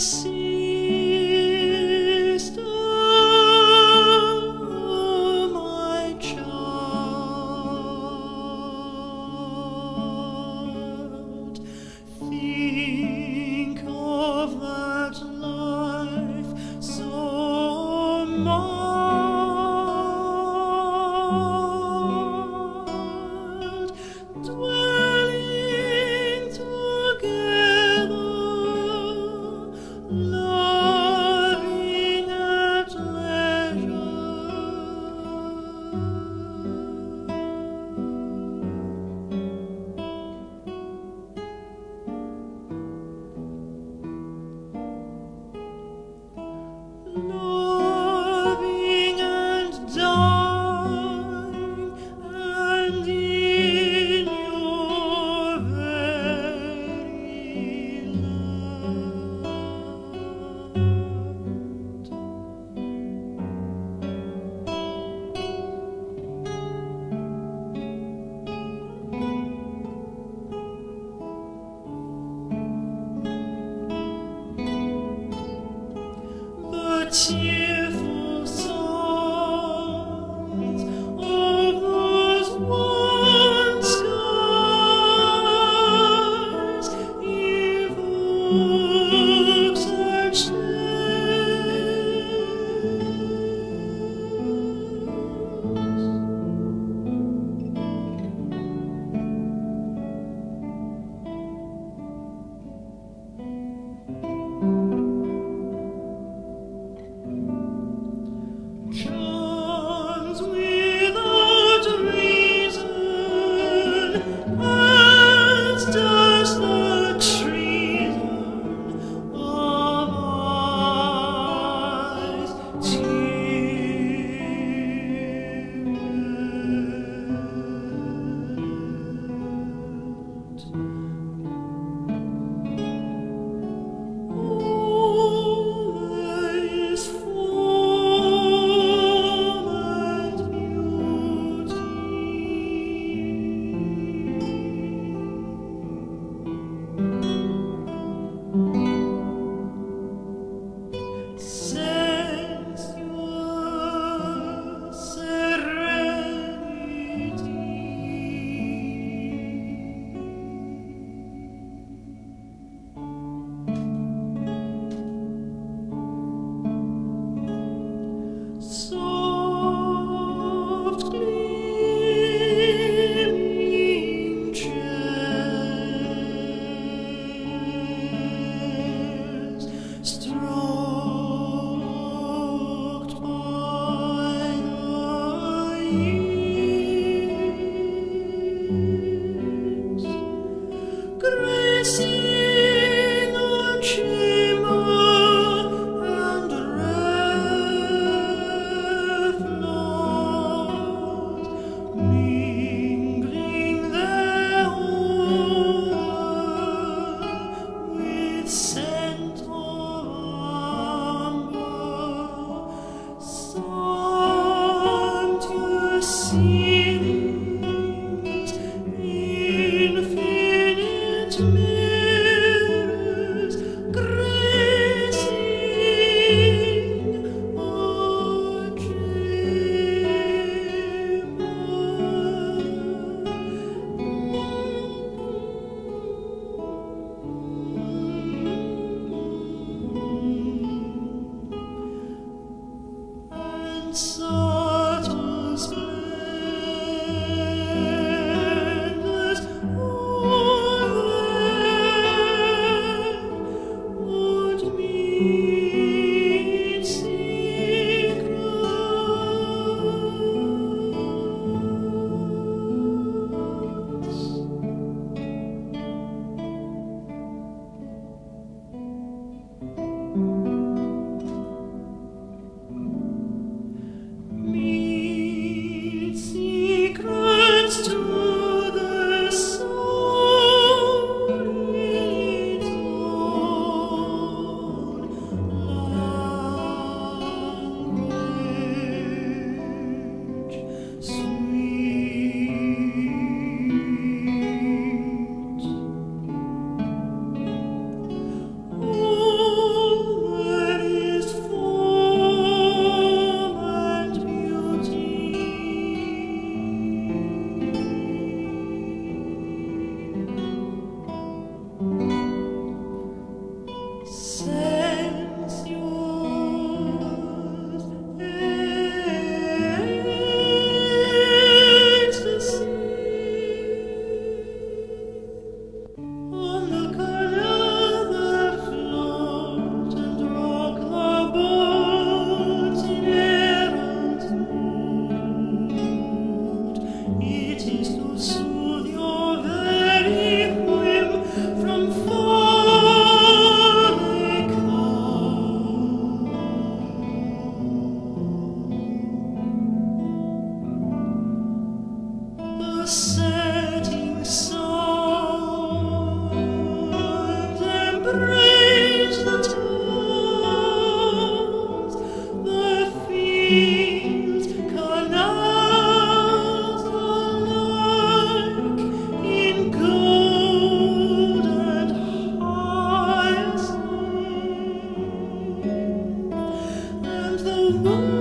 sister, 七 say you. Ooh.